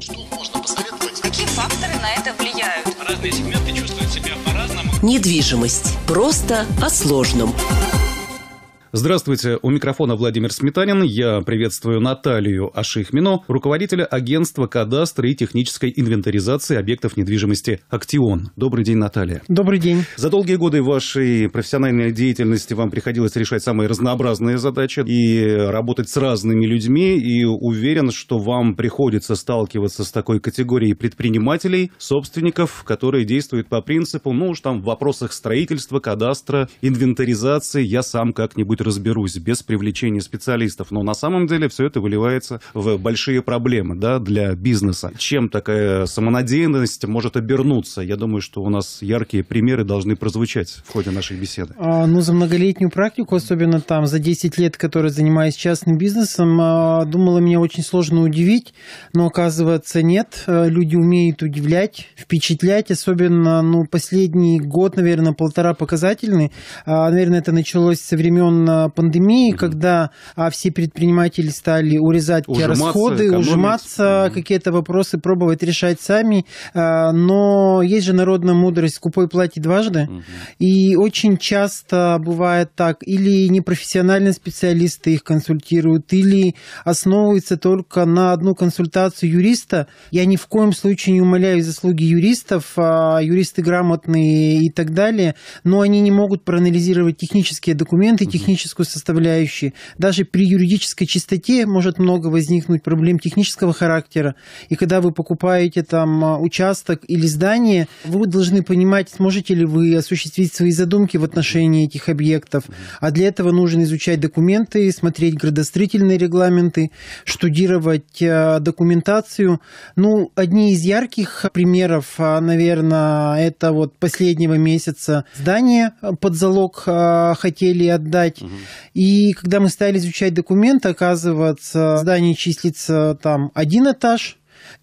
Что можно посоветовать? Какие факторы на это влияют? Разные сегменты чувствуют себя по-разному. Недвижимость. Просто о сложном. Здравствуйте, у микрофона Владимир Сметанин. Я приветствую Наталью Ашихмину, руководителя агентства кадастра и технической инвентаризации объектов недвижимости «Актион». Добрый день, Наталья. Добрый день. За долгие годы вашей профессиональной деятельности вам приходилось решать самые разнообразные задачи и работать с разными людьми, и уверен, что вам приходится сталкиваться с такой категорией предпринимателей, собственников, которые действуют по принципу, ну уж там в вопросах строительства, кадастра, инвентаризации я сам как-нибудь разберусь без привлечения специалистов. Но на самом деле все это выливается в большие проблемы да, для бизнеса. Чем такая самонадеянность может обернуться? Я думаю, что у нас яркие примеры должны прозвучать в ходе нашей беседы. А, ну, за многолетнюю практику, особенно там за 10 лет, который занимаюсь частным бизнесом, а, думала, меня очень сложно удивить, но оказывается нет. А, люди умеют удивлять, впечатлять, особенно, ну, последний год, наверное, полтора показательный. А, наверное, это началось со времен пандемии, угу. когда а, все предприниматели стали урезать ужиматься, расходы, ужиматься, угу. какие-то вопросы пробовать решать сами. А, но есть же народная мудрость «скупой платит дважды». Угу. И очень часто бывает так, или непрофессиональные специалисты их консультируют, или основываются только на одну консультацию юриста. Я ни в коем случае не умоляю заслуги юристов, а юристы грамотные и так далее, но они не могут проанализировать технические документы, технические техническую составляющую. Даже при юридической чистоте может много возникнуть проблем технического характера. И когда вы покупаете там а, участок или здание, вы должны понимать, сможете ли вы осуществить свои задумки в отношении этих объектов. А для этого нужно изучать документы, смотреть градостроительные регламенты, штудировать а, документацию. Ну, одни из ярких примеров, а, наверное, это вот последнего месяца здание под залог хотели отдать. И когда мы стали изучать документы, оказывается, здание числится там один этаж,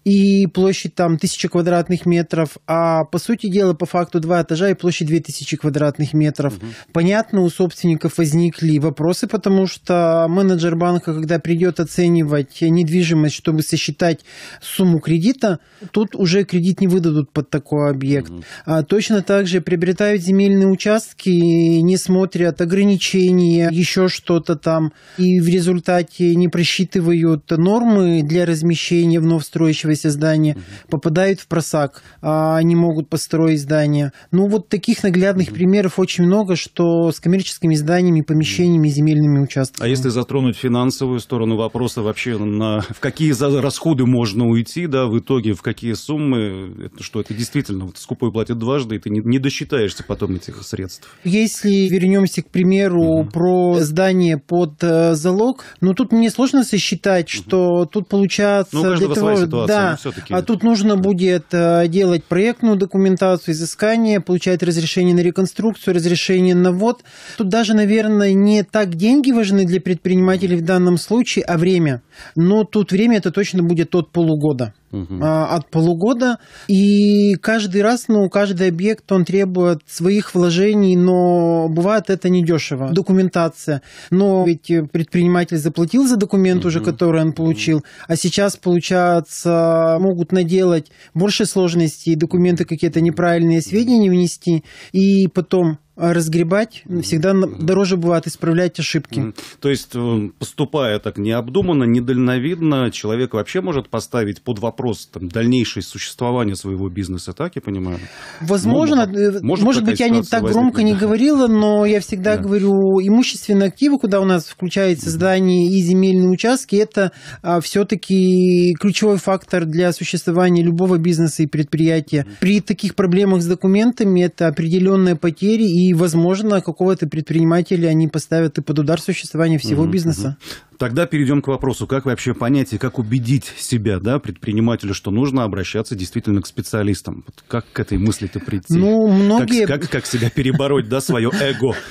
и площадь там тысяча квадратных метров, а по сути дела по факту два этажа и площадь две тысячи квадратных метров. Угу. Понятно, у собственников возникли вопросы, потому что менеджер банка, когда придет оценивать недвижимость, чтобы сосчитать сумму кредита, тут уже кредит не выдадут под такой объект. Угу. А точно так же приобретают земельные участки, не смотрят ограничения, еще что-то там, и в результате не просчитывают нормы для размещения вновь строящихся строящегося здания, угу. попадают в просак, а они могут построить здание. Ну, вот таких наглядных угу. примеров очень много, что с коммерческими зданиями, помещениями, земельными участками. А если затронуть финансовую сторону вопроса вообще, на, в какие расходы можно уйти, да, в итоге в какие суммы, это, что это действительно вот, скупой платит дважды, и ты не, не досчитаешься потом этих средств. Если вернемся, к примеру, угу. про здание под э, залог, ну, тут мне сложно сосчитать, угу. что тут получается... Ну, у каждого для своя ситуация да. все-таки. А тут нужно будет э, делать проектную документацию, изыскание, получать разрешение на реконструкцию, разрешение на ввод. Тут даже, наверное, не так деньги важны для предпринимателей в данном случае, а время. Но тут время это точно будет от полугода угу. от полугода. И каждый раз, ну, каждый объект, он требует своих вложений, но бывает это недешево. Документация. Но ведь предприниматель заплатил за документ угу. уже, который он получил, а сейчас, получается, могут наделать больше сложностей, документы какие-то неправильные сведения внести, и потом разгребать, всегда дороже бывает исправлять ошибки. То есть, э, поступая так необдуманно, недальновидно, человек вообще может поставить под вопрос там, дальнейшее существование своего бизнеса, так я понимаю? Возможно, ну, может, может, может быть, я не так возникнет. громко не говорила, но я всегда да. говорю, имущественные активы, куда у нас включается здание и земельные участки, это а, все-таки ключевой фактор для существования любого бизнеса и предприятия. При таких проблемах с документами это определенные потери и и, возможно, какого-то предпринимателя они поставят и под удар существования всего угу, бизнеса. Угу. Тогда перейдем к вопросу, как вообще понять и как убедить себя, да, предпринимателю, что нужно обращаться действительно к специалистам. Вот как к этой мысли-то прийти? Ну, многие... Как, как, как себя перебороть, да, свое эго?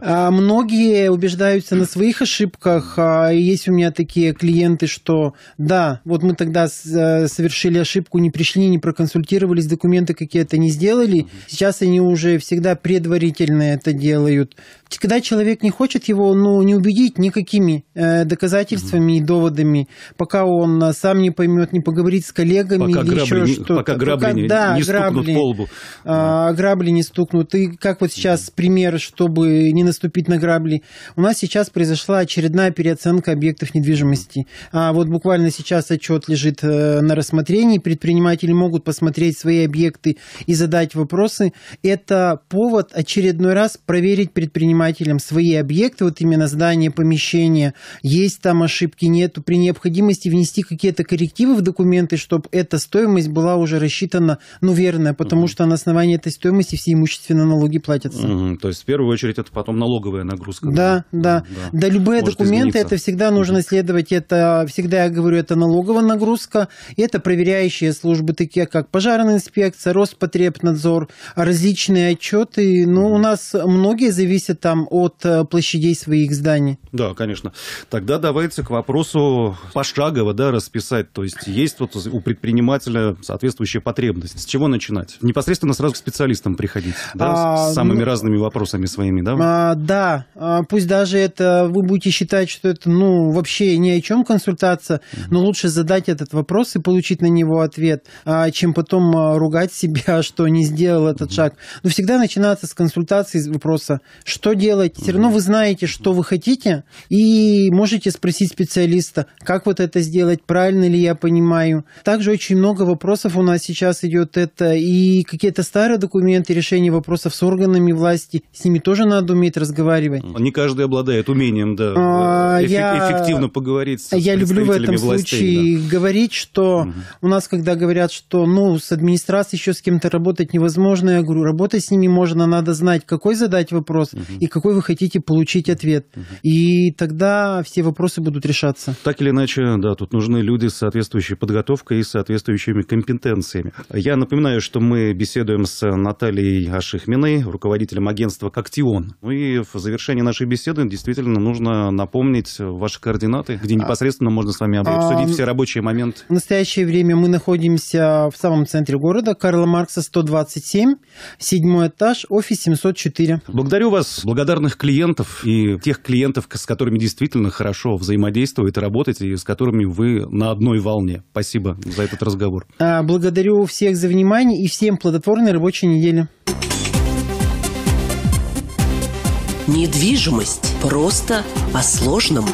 А, многие убеждаются на своих ошибках. А, есть у меня такие клиенты, что да, вот мы тогда э, совершили ошибку, не пришли, не проконсультировались, документы какие-то не сделали. Сейчас они уже всегда предварительно предварительно это делают. Когда человек не хочет его ну, не убедить никакими э, доказательствами и доводами, пока он э, сам не поймет, не поговорит с коллегами Пока или грабли еще что-то. пока грабли не- да, не стукнут грабли, по лбу. а, грабли не стукнут. И как вот сейчас пример, чтобы не наступить на грабли. У нас сейчас произошла очередная переоценка объектов недвижимости. А вот буквально сейчас отчет лежит э, на рассмотрении. Предприниматели могут посмотреть свои объекты и задать вопросы. Это повод очередной раз проверить предпринимателям свои объекты, вот именно здание, помещение, есть там ошибки, нету. При необходимости внести какие-то коррективы в документы, чтобы эта стоимость была уже рассчитана, ну, верная, потому что на основании этой стоимости все имущественные налоги платятся. Мгм. То есть, в первую очередь, это потом налоговая нагрузка. Да, да. Да, любые Может документы, измениться. это всегда нужно следовать. Это всегда, я говорю, это налоговая нагрузка. Это проверяющие службы, такие как пожарная инспекция, Роспотребнадзор, различные отчеты. Ну, у нас многие зависят там от э, площадей своих зданий. Да, конечно. Тогда давайте к вопросу пошагово да, расписать. То есть есть вот у предпринимателя соответствующая потребность. С чего начинать? Непосредственно сразу к специалистам приходить, да, А, с самыми ну, разными вопросами своими, да? А, да, а, пусть даже это вы будете считать, что это ну вообще ни о чем консультация, но лучше задать этот вопрос и получить на него ответ, а, чем потом а, ругать себя, что не сделал этот шаг. Но всегда начинаться с консультации с вопроса, что делать. Все равно вы знаете, что вы хотите, и можете спросить специалиста, как вот это сделать, правильно ли я понимаю. Также очень много вопросов у нас сейчас идет это и какие-то старые документы решения вопросов с органами власти, с ними тоже надо уметь разговаривать. Не каждый обладает умением, да, А, я- эффективно поговорить с Я люблю в этом властей, случае говорить, что у нас, когда говорят, что ну, с администрацией еще с кем-то работать невозможно, я говорю, работать с ними можно, надо знать, какой задать вопрос и какой вы хотите получить ответ. И тогда все вопросы будут решаться. Так или иначе, да, тут нужны люди с соответствующей подготовкой и соответствующими компетенциями. Я напоминаю, что мы беседуем с Натальей Ашихминой, руководителем агентства «Коктион». Ну и в завершении нашей беседы действительно нужно напомнить ваши координаты, где непосредственно можно с вами обсудить А, все рабочие моменты. В настоящее время мы находимся в самом центре города, Карла Маркса 127, седьмой этаж, офис 704. Благодарю вас, благодарных клиентов и тех клиентов, с которыми действительно хорошо взаимодействует и работаете, и с которыми вы на одной волне. Спасибо за этот разговор. А, Благодарю всех за внимание и всем плодотворной рабочей недели. Недвижимость просто о сложном.